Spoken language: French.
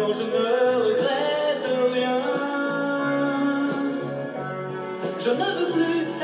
non, je ne regrette rien. Je ne veux plus